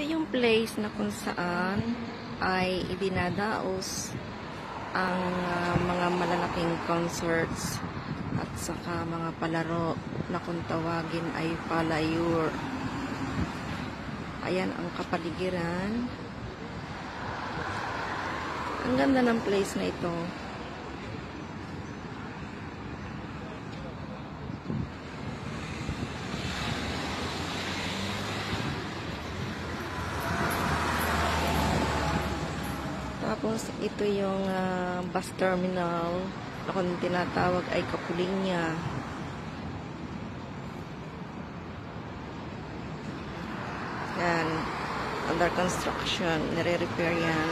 Ito yung place na kung saan ay idinadaos ang ah, mga malalaking concerts at saka mga palaro na kung tawagin ay palayur. Ayan ang kapaligiran. Ang ganda ng place na ito. Tapos ito yung ah, bus terminal na kung tinatawag ay Kapulinya. Yan. Under construction. Nire-repair yan.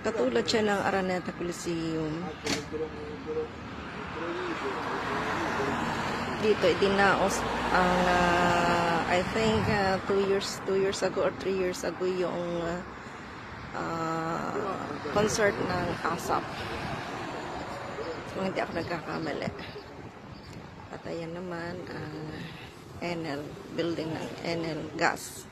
Katulad siya ng Araneta Coliseum. Dito, idinaos ang, ah, I think, uh, two years, two years ago or three years ago yung ah, ah, concert ng ASAP. Kung hindi ako nagkakamali. At ayan naman, ang Enel, building ng Enel Gas.